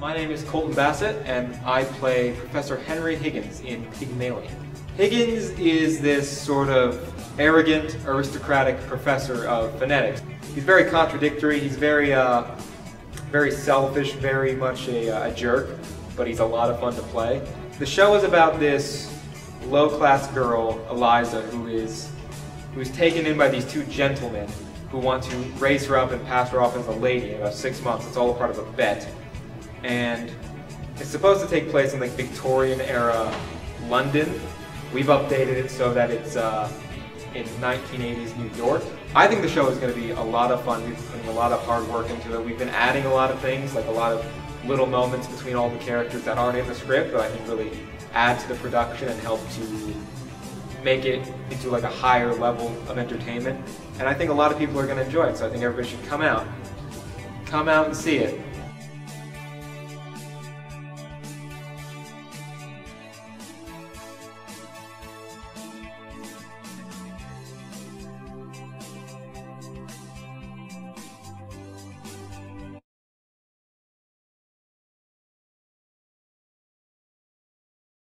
My name is Colton Bassett, and I play Professor Henry Higgins in Pygmalion. Higgins is this sort of arrogant, aristocratic professor of phonetics. He's very contradictory, he's very, uh, very selfish, very much a, uh, a jerk, but he's a lot of fun to play. The show is about this low-class girl, Eliza, who is who's taken in by these two gentlemen who want to raise her up and pass her off as a lady in about six months. It's all a part of a bet. And it's supposed to take place in like Victorian era London. We've updated it so that it's uh, in 1980s New York. I think the show is going to be a lot of fun. We've been putting a lot of hard work into it. We've been adding a lot of things, like a lot of little moments between all the characters that aren't in the script, but I think really add to the production and help to make it into like a higher level of entertainment. And I think a lot of people are going to enjoy it, so I think everybody should come out. Come out and see it.